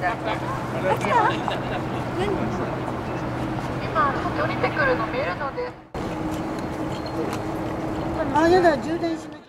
今降りてくるの見るのであ、やだ、充電しない。